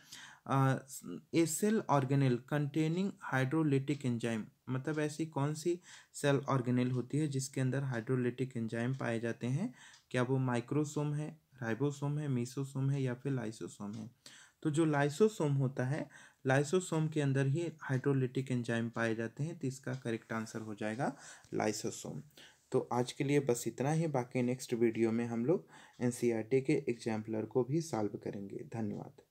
a cell organelle containing hydrolytic enzyme मतलब ऐसी कौन सी सेल ऑर्गेनेल होती है जिसके अंदर हाइड्रोलिटिक एंजाइम पाए जाते हैं? क्या वो माइक्रोसोम है, राइबोसोम है, मीसोसोम है या फिर लाइसोसोम है? तो जो लाइसोसोम होता है, लाइसोसोम के अंदर ही हाइड्रोलिटिक एंजाइम पाए जाते हैं तो इसका करेक्ट आंसर हो जाएगा लाइसोसोम। तो आज के लिए बस इतना ही, बाकी नेक्स्ट वीडियो में हम लोग एन के एग्जाम्पलर को भी सॉल्व करेंगे। धन्यवाद।